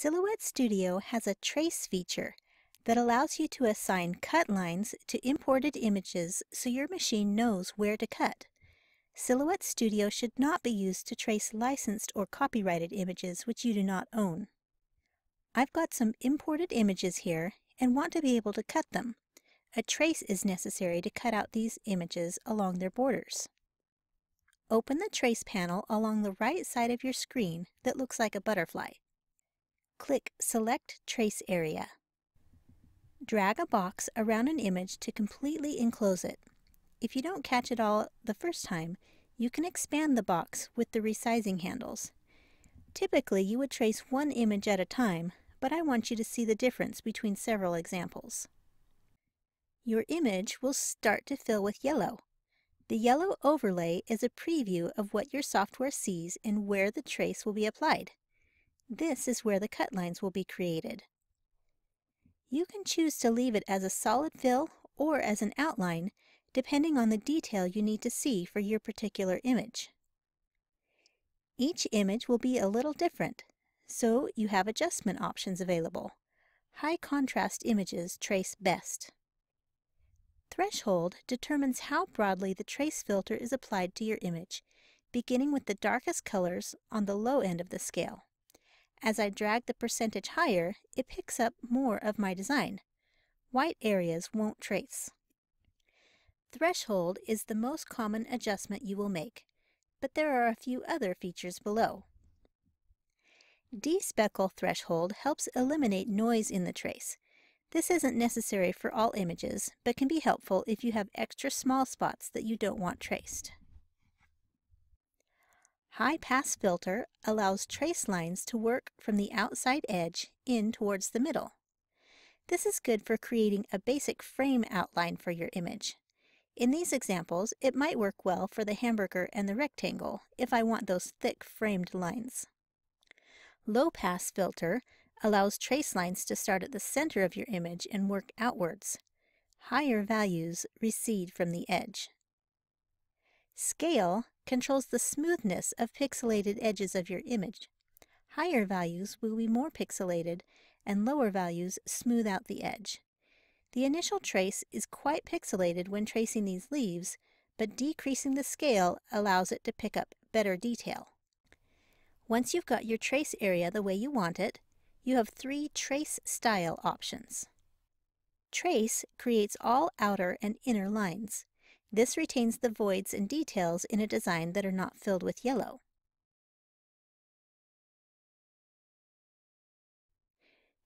Silhouette Studio has a trace feature that allows you to assign cut lines to imported images so your machine knows where to cut. Silhouette Studio should not be used to trace licensed or copyrighted images which you do not own. I've got some imported images here and want to be able to cut them. A trace is necessary to cut out these images along their borders. Open the Trace panel along the right side of your screen that looks like a butterfly. Click Select Trace Area. Drag a box around an image to completely enclose it. If you don't catch it all the first time, you can expand the box with the resizing handles. Typically, you would trace one image at a time, but I want you to see the difference between several examples. Your image will start to fill with yellow. The yellow overlay is a preview of what your software sees and where the trace will be applied. This is where the cut lines will be created. You can choose to leave it as a solid fill or as an outline, depending on the detail you need to see for your particular image. Each image will be a little different, so you have adjustment options available. High contrast images trace best. Threshold determines how broadly the trace filter is applied to your image, beginning with the darkest colors on the low end of the scale. As I drag the percentage higher, it picks up more of my design. White areas won't trace. Threshold is the most common adjustment you will make, but there are a few other features below. Despeckle threshold helps eliminate noise in the trace. This isn't necessary for all images, but can be helpful if you have extra small spots that you don't want traced. High Pass Filter allows trace lines to work from the outside edge in towards the middle. This is good for creating a basic frame outline for your image. In these examples, it might work well for the hamburger and the rectangle if I want those thick framed lines. Low Pass Filter allows trace lines to start at the center of your image and work outwards. Higher values recede from the edge. Scale controls the smoothness of pixelated edges of your image. Higher values will be more pixelated and lower values smooth out the edge. The initial trace is quite pixelated when tracing these leaves, but decreasing the scale allows it to pick up better detail. Once you've got your trace area the way you want it, you have three trace style options. Trace creates all outer and inner lines. This retains the voids and details in a design that are not filled with yellow.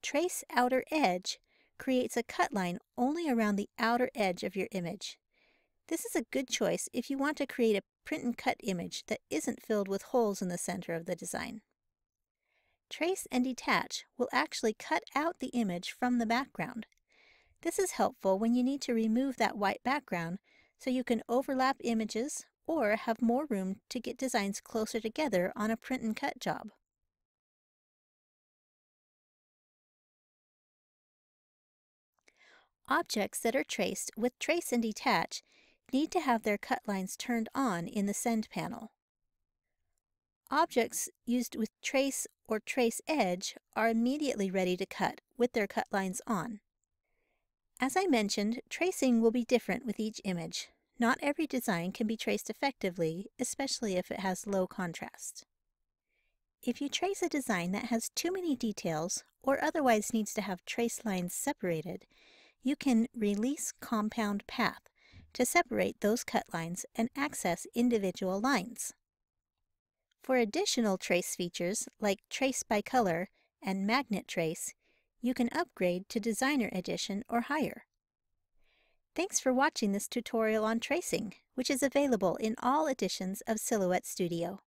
Trace Outer Edge creates a cut line only around the outer edge of your image. This is a good choice if you want to create a print and cut image that isn't filled with holes in the center of the design. Trace and Detach will actually cut out the image from the background. This is helpful when you need to remove that white background so you can overlap images or have more room to get designs closer together on a print and cut job. Objects that are traced with Trace and Detach need to have their cut lines turned on in the Send panel. Objects used with Trace or Trace Edge are immediately ready to cut with their cut lines on. As I mentioned, tracing will be different with each image. Not every design can be traced effectively, especially if it has low contrast. If you trace a design that has too many details or otherwise needs to have trace lines separated, you can release Compound Path to separate those cut lines and access individual lines. For additional trace features like Trace by Color and Magnet Trace, you can upgrade to Designer Edition or higher. Thanks for watching this tutorial on tracing, which is available in all editions of Silhouette Studio.